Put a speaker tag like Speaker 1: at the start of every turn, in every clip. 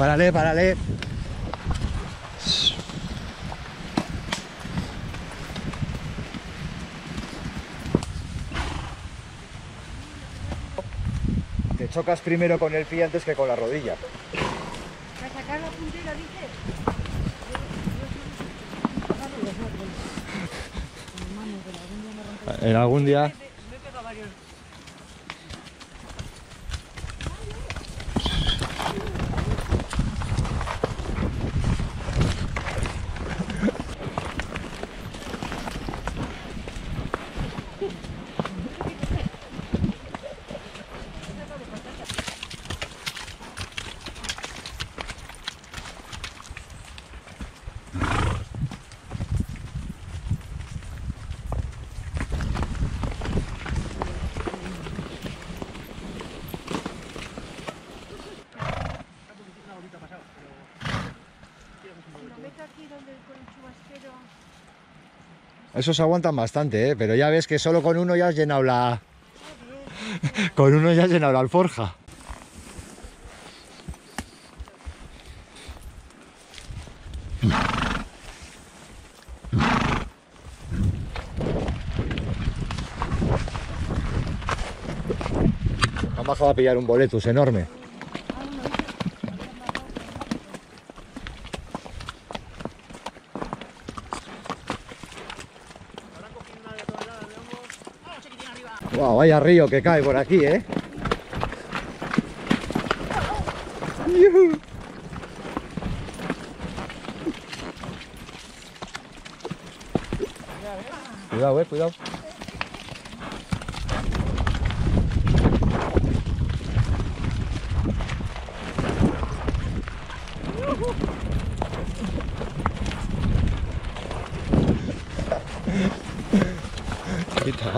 Speaker 1: Párale, párale. Te chocas primero con el pie antes que con la rodilla.
Speaker 2: ¿Para sacar la puntera, dices?
Speaker 1: En algún día. Esos aguantan bastante, ¿eh? pero ya ves que solo con uno ya has llenado la. con uno ya has llenado la alforja. Han bajado a pillar un boletus enorme. Vaya río que cae por aquí, ¿eh? Cuidado, eh, cuidado.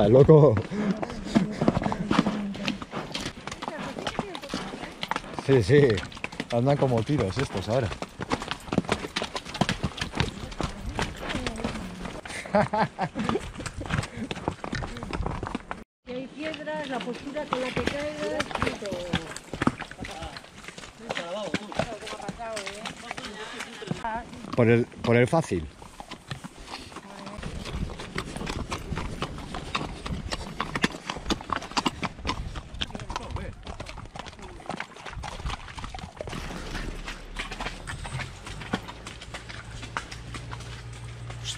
Speaker 1: Loco. Sí, sí. Andan como tiros estos ahora.
Speaker 2: Que hay piedras, la postura con la que caigas. todo.
Speaker 1: Por el, por el fácil.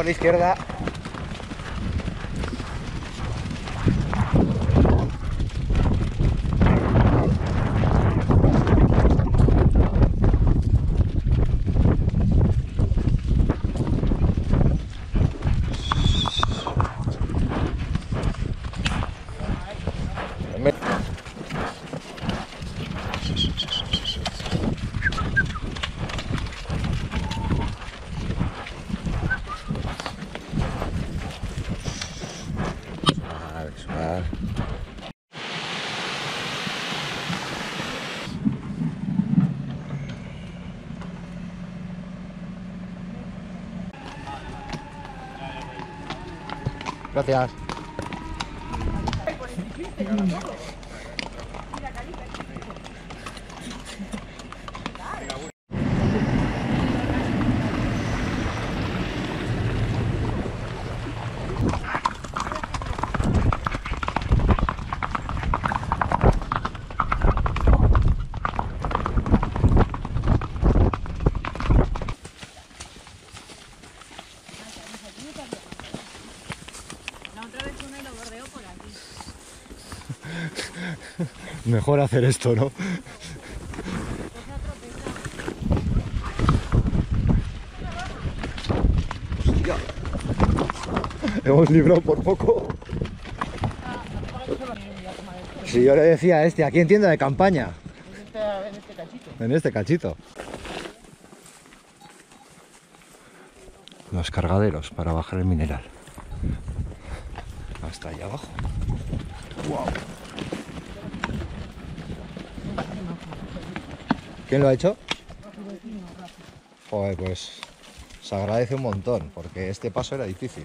Speaker 1: por la izquierda. Gracias. Mejor hacer esto, ¿no? Hemos librado por poco. Si yo le decía a este, aquí en tienda de campaña.
Speaker 3: En este cachito.
Speaker 1: En este cachito. Los cargaderos para bajar el mineral. Hasta allá abajo. Wow. ¿Quién lo ha hecho? Joder, pues se agradece un montón, porque este paso era difícil.